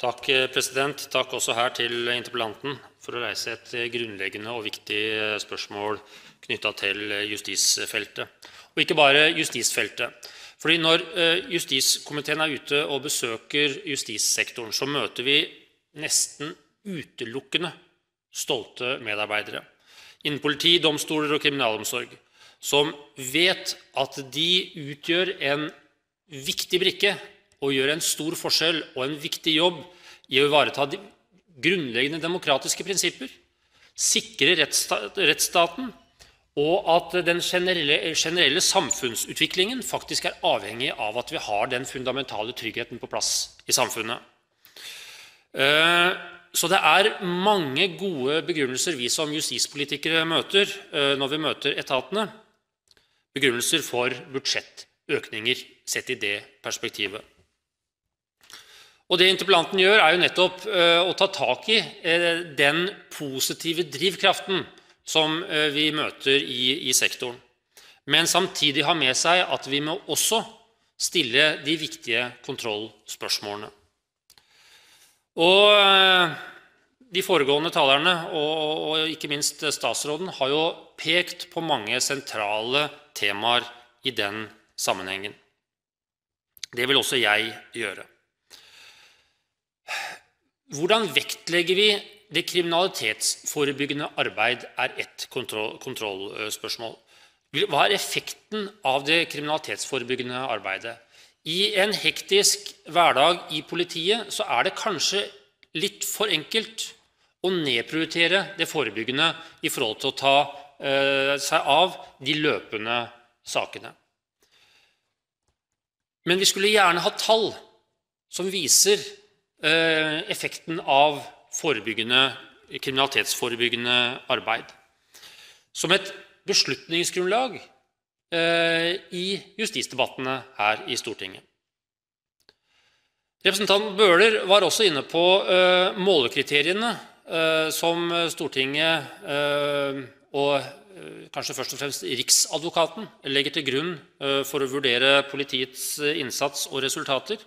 Takk, president. Takk også her til interpellanten for å reise et grunnleggende og viktig spørsmål knytta til justisfeltet. Og ikke bare justisfeltet. Fordi Når justiskomiteen er ute og besøker justissektoren, så møter vi nesten utelukkende stolte medarbeidere innen politi, domstoler og kriminalomsorg som vet at de utgjør en viktig brikke og gjør en stor forskjell og en viktig jobb i å ivareta de grunnleggende demokratiske prinsipper, sikre rettsstaten, og at den generelle, generelle, samfunnsutviklingen faktisk er avhengig av at vi har den fundamentale tryggheten på plass i samfunnet. Så det er mange gode begrunnelser vi som justispolitikere møter når vi møter etatene. Begrunnelser for budsjettøkninger sett i det perspektivet. Og Det interpellanten gjør, er jo nettopp å ta tak i den positive drivkraften som vi møter i, i sektoren. Men samtidig ha med seg at vi må også stille de viktige kontrollspørsmålene. Og De foregående talerne, og ikke minst statsråden, har jo pekt på mange sentrale temaer i den sammenhengen. Det vil også jeg gjøre. Hvordan vektlegger vi det kriminalitetsforebyggende arbeid, er ett kontrollspørsmål. Hva er effekten av det kriminalitetsforebyggende arbeidet? I en hektisk hverdag i politiet så er det kanskje litt for enkelt å nedprioritere det forebyggende i forhold til å ta eh, seg av de løpende sakene. Men vi skulle gjerne ha tall som viser effekten av kriminalitetsforebyggende arbeid som et beslutningsgrunnlag eh, i justisdebattene her i Stortinget. Representanten Bøhler var også inne på eh, målekriteriene eh, som Stortinget og kanskje først og fremst Riksadvokaten legger til grunn for å vurdere politiets innsats og resultater.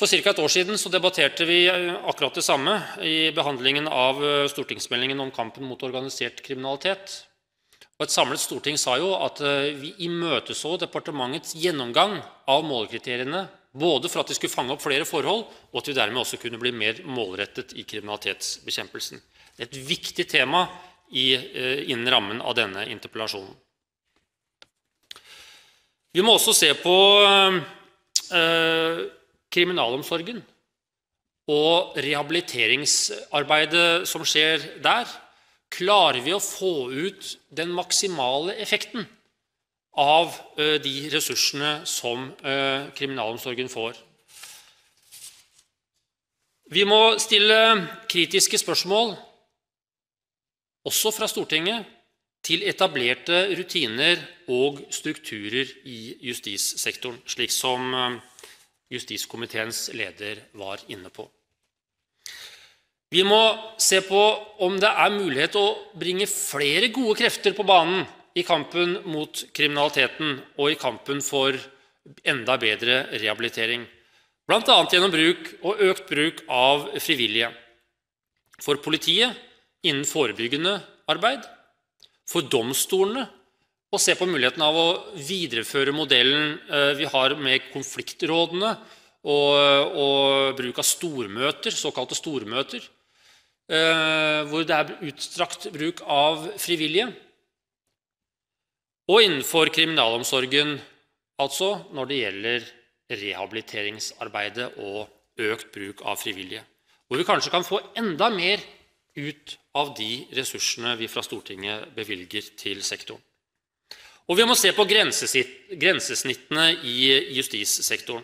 For ca. et år siden så debatterte vi akkurat det samme i behandlingen av eh, stortingsmeldingen om kampen mot organisert kriminalitet. Og Et samlet storting sa jo at eh, vi imøteså departementets gjennomgang av målekriteriene, både for at de skulle fange opp flere forhold, og at vi dermed også kunne bli mer målrettet i kriminalitetsbekjempelsen. Det er et viktig tema i, eh, innen rammen av denne interpellasjonen. Vi må også se på øh, kriminalomsorgen og rehabiliteringsarbeidet som skjer der, klarer vi å få ut den maksimale effekten av de ressursene som kriminalomsorgen får. Vi må stille kritiske spørsmål, også fra Stortinget, til etablerte rutiner og strukturer i justissektoren, slik som justiskomiteens leder var inne på. Vi må se på om det er mulighet å bringe flere gode krefter på banen i kampen mot kriminaliteten og i kampen for enda bedre rehabilitering, bl.a. gjennom bruk og økt bruk av frivillige. For politiet innen forebyggende arbeid, for domstolene og se på muligheten av å videreføre modellen eh, vi har med konfliktrådene og, og bruk av stormøter, såkalte stormøter, eh, hvor det er utstrakt bruk av frivillige. Og innenfor kriminalomsorgen, altså når det gjelder rehabiliteringsarbeidet og økt bruk av frivillige. Hvor vi kanskje kan få enda mer ut av de ressursene vi fra Stortinget bevilger til sektoren. Og vi må se på grensesnittene i justissektoren.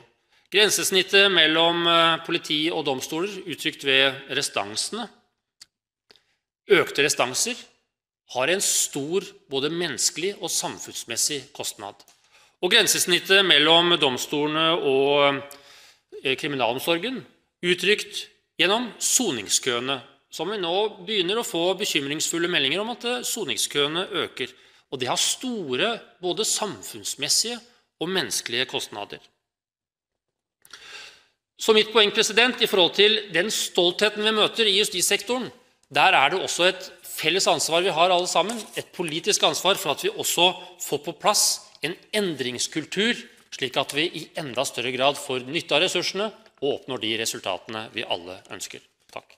Grensesnittet mellom eh, politi og domstoler uttrykt ved restansene. Økte restanser har en stor både menneskelig og samfunnsmessig kostnad. Og grensesnittet mellom domstolene og eh, kriminalomsorgen uttrykt gjennom soningskøene, som vi nå begynner å få bekymringsfulle meldinger om at eh, soningskøene øker. Og det har store både samfunnsmessige og menneskelige kostnader. Så mitt poeng president, i forhold til den stoltheten vi møter i justissektoren, der er det også et felles ansvar vi har alle sammen, et politisk ansvar for at vi også får på plass en endringskultur, slik at vi i enda større grad får nytte av ressursene og oppnår de resultatene vi alle ønsker. Takk.